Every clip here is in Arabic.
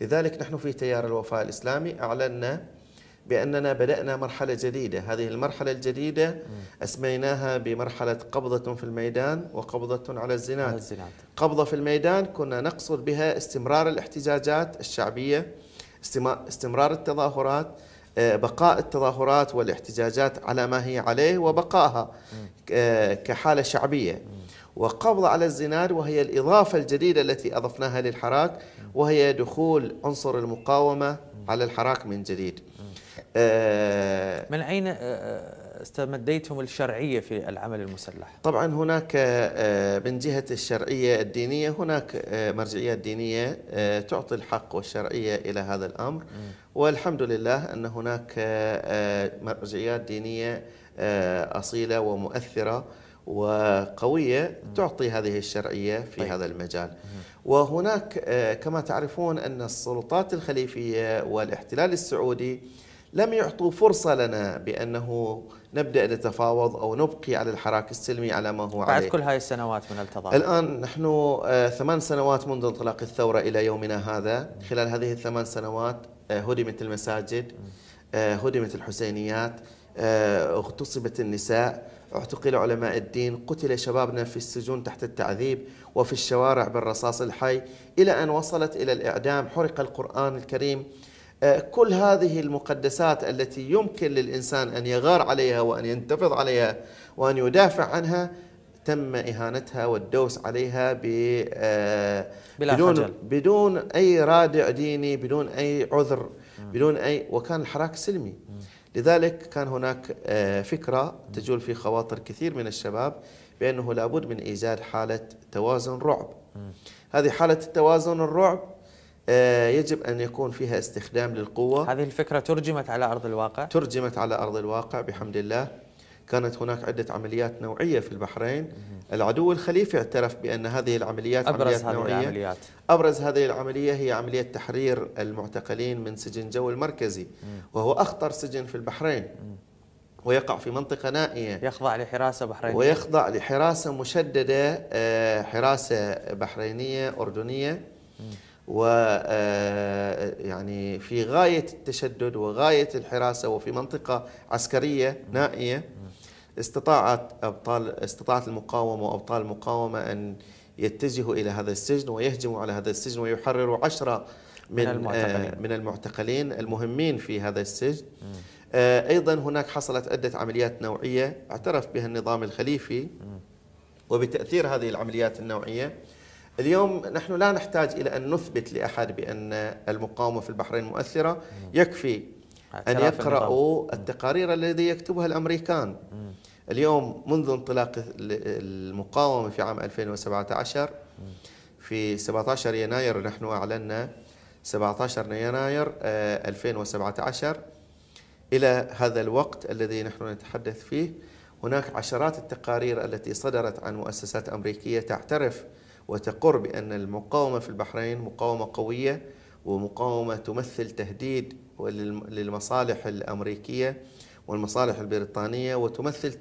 لذلك نحن في تيار الوفاء الإسلامي أعلنا بأننا بدأنا مرحلة جديدة. هذه المرحلة الجديدة أسميناها بمرحلة قبضة في الميدان وقبضة على الزناد. قبضة في الميدان كنا نقصد بها استمرار الاحتجاجات الشعبية استمرار التظاهرات آه، بقاء التظاهرات والاحتجاجات على ما هي عليه وبقائها آه، كحالة شعبية. وقبض على الزناد وهي الإضافة الجديدة التي أضفناها للحراك وهي دخول عنصر المقاومة على الحراك من جديد. آه، من أين آه، آه، استمديتم الشرعية في العمل المسلح؟ طبعا هناك من جهة الشرعية الدينية هناك مرجعيات دينية تعطي الحق والشرعية إلى هذا الأمر. والحمد لله أن هناك مرجعيات دينية أصيلة ومؤثرة وقوية تعطي هذه الشرعية في طيب. هذا المجال. وهناك كما تعرفون أن السلطات الخليفية والاحتلال السعودي لم يعطوا فرصة لنا بأنه نبدأ نتفاوض أو نبقي على الحراك السلمي على ما هو بعد عليه. بعد كل هاي السنوات من التظاهر الآن نحن آه، ثمان سنوات منذ انطلاق الثورة إلى يومنا هذا. خلال هذه الثمان سنوات آه، هدمت المساجد آه، هدمت الحسينيات اغتصبت النساء. اعتقل علماء الدين. قتل شبابنا في السجون تحت التعذيب وفي الشوارع بالرصاص الحي. إلى أن وصلت إلى الإعدام حرق القرآن الكريم. آه، كل هذه المقدسات التي يمكن للإنسان أن يغار عليها وأن ينتفض عليها وأن يدافع عنها تم إهانتها والدوس عليها آه، بدون. بدون أي رادع ديني بدون أي عذر بدون أي وكان الحراك سلمي. لذلك كان هناك آه، فكرة تجول في خواطر كثير من الشباب بأنه لابد من إيجاد حالة توازن رعب. هذه حالة التوازن الرعب آه، يجب أن يكون فيها استخدام للقوة. هذه الفكرة ترجمت على أرض الواقع؟ ترجمت على أرض الواقع بحمد الله. كانت هناك عدة عمليات نوعية في البحرين. العدو الخليفي اعترف بأن هذه العمليات أبرز عمليات هذه نوعية. العمليات. أبرز هذه العملية هي عملية تحرير المعتقلين من سجن جو المركزي وهو أخطر سجن في البحرين. ويقع في منطقة نائية. يخضع لحراسة بحرينية. ويخضع لحراسة مشددة آه، حراسة بحرينية أردنية. و آه، يعني في غاية التشدد وغاية الحراسة وفي منطقة عسكرية نائية. استطاعت أبطال استطاعت المقاومة وأبطال المقاومة أن يتجهوا إلى هذا السجن ويهجموا على هذا السجن ويحرروا عشرة من, من المعتقلين. آه، من المعتقلين المهمين في هذا السجن. آه، أيضا هناك حصلت عدة عمليات نوعية اعترف بها النظام الخليفي وبتأثير هذه العمليات النوعية. اليوم نحن لا نحتاج إلى أن نثبت لأحد بأن المقاومة في البحرين مؤثرة. يكفي أن يقرأوا التقارير الذي يكتبها الأمريكان. اليوم منذ انطلاق المقاومة في عام 2017 في 17 يناير نحن أعلنا 17 يناير 2017 آه، إلى هذا الوقت الذي نحن نتحدث فيه هناك عشرات التقارير التي صدرت عن مؤسسات أمريكية تعترف وتقر بأن المقاومة في البحرين مقاومة قوية ومقاومة تمثل تهديد للمصالح الأمريكية والمصالح البريطانية وتمثل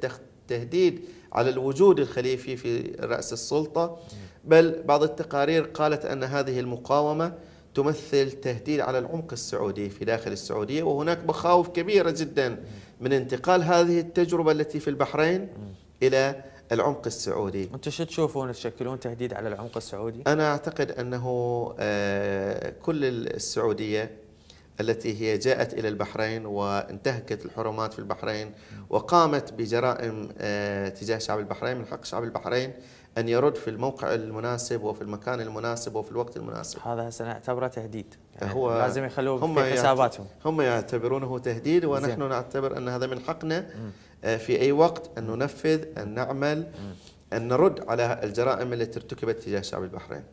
تهديد على الوجود الخليفي في رأس السلطة. بل بعض التقارير قالت أن هذه المقاومة تمثل تهديد على العمق السعودي في داخل السعودية وهناك مخاوف كبيرة جدا من انتقال هذه التجربة التي في البحرين إلى العمق السعودي. أنتم شو تشوفون تشكلون تهديد على العمق السعودي؟ أنا أعتقد أنه آه، كل السعودية التي هي جاءت إلى البحرين وانتهكت الحرمات في البحرين وقامت بجرائم آه، تجاه شعب البحرين من حق شعب البحرين أن يرد في الموقع المناسب وفي المكان المناسب وفي الوقت المناسب. هذا هسه نعتبره تهديد. يعني هو لازم يخلوه في حساباتهم. هم يعتبرونه تهديد ونحن زين. نعتبر أن هذا من حقنا. آه، في أي وقت أن ننفذ أن نعمل أن نرد على الجرائم التي ارتكبت تجاه شعب البحرين